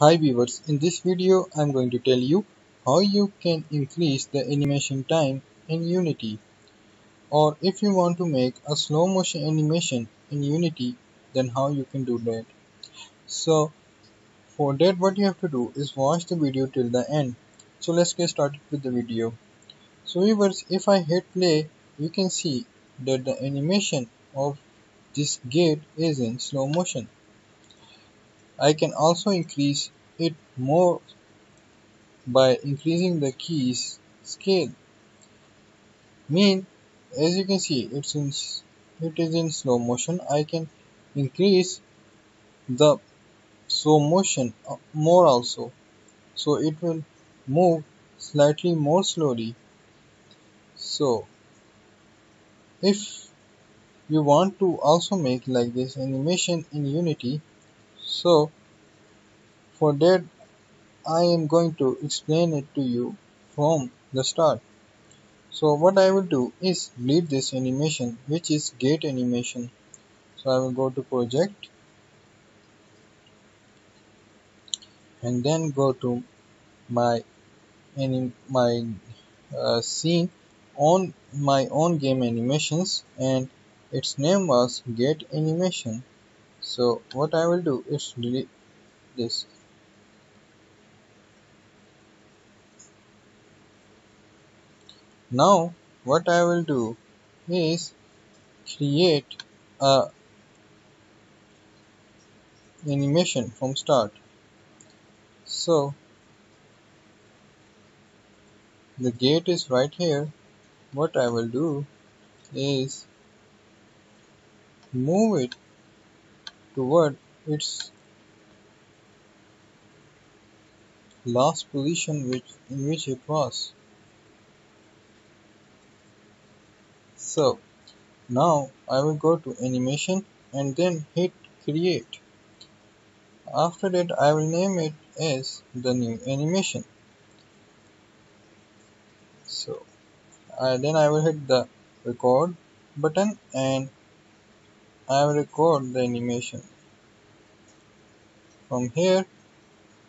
Hi viewers, in this video I'm going to tell you how you can increase the animation time in Unity or if you want to make a slow motion animation in Unity then how you can do that. So for that what you have to do is watch the video till the end. So let's get started with the video. So viewers if I hit play you can see that the animation of this gate is in slow motion. I can also increase it more by increasing the keys scale. Mean as you can see it's in it is in slow motion. I can increase the slow motion uh, more also so it will move slightly more slowly so if you want to also make like this animation in unity so for that I am going to explain it to you from the start. So what I will do is delete this animation which is gate animation. So I will go to project and then go to my any my uh, scene on my own game animations and its name was gate animation. So what I will do is delete this Now what I will do is create a animation from start. So the gate is right here. What I will do is move it toward its last position which in which it was. So now I will go to animation and then hit create. After that I will name it as the new animation. So then I will hit the record button and I will record the animation from here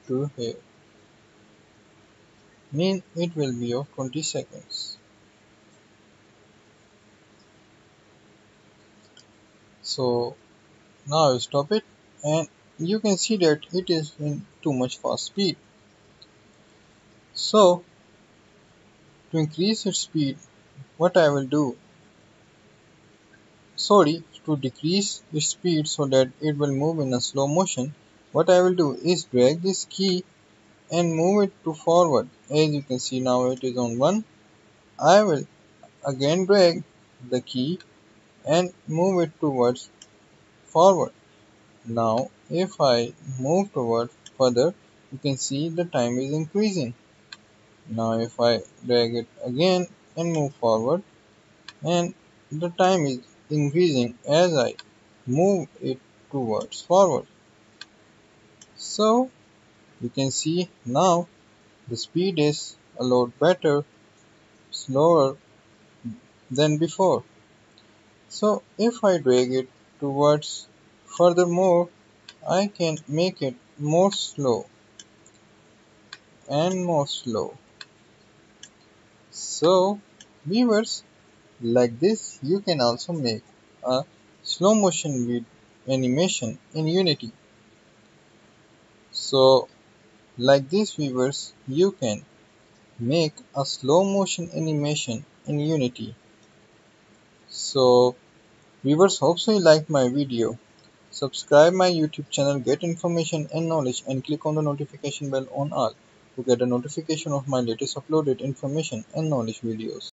to here. Mean it will be of 20 seconds. So now I stop it and you can see that it is in too much fast speed. So to increase its speed what I will do? Sorry to decrease its speed so that it will move in a slow motion what I will do is drag this key and move it to forward. As you can see now it is on 1 I will again drag the key and move it towards forward. Now if I move toward further you can see the time is increasing. Now if I drag it again and move forward and the time is increasing as I move it towards forward so you can see now the speed is a lot better slower than before. So if I drag it towards furthermore I can make it more slow and more slow. So viewers like this you can also make a slow motion with animation in unity so like this viewers you can make a slow motion animation in unity. So viewers hope so you liked my video. Subscribe my youtube channel get information and knowledge and click on the notification bell on all to get a notification of my latest uploaded information and knowledge videos